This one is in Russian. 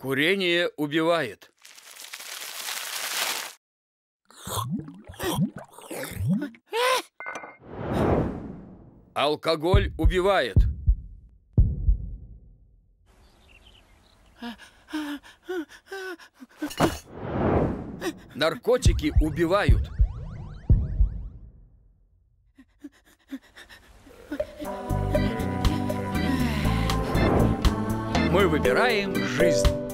Курение убивает. Алкоголь убивает. Наркотики убивают. Мы выбираем жизнь.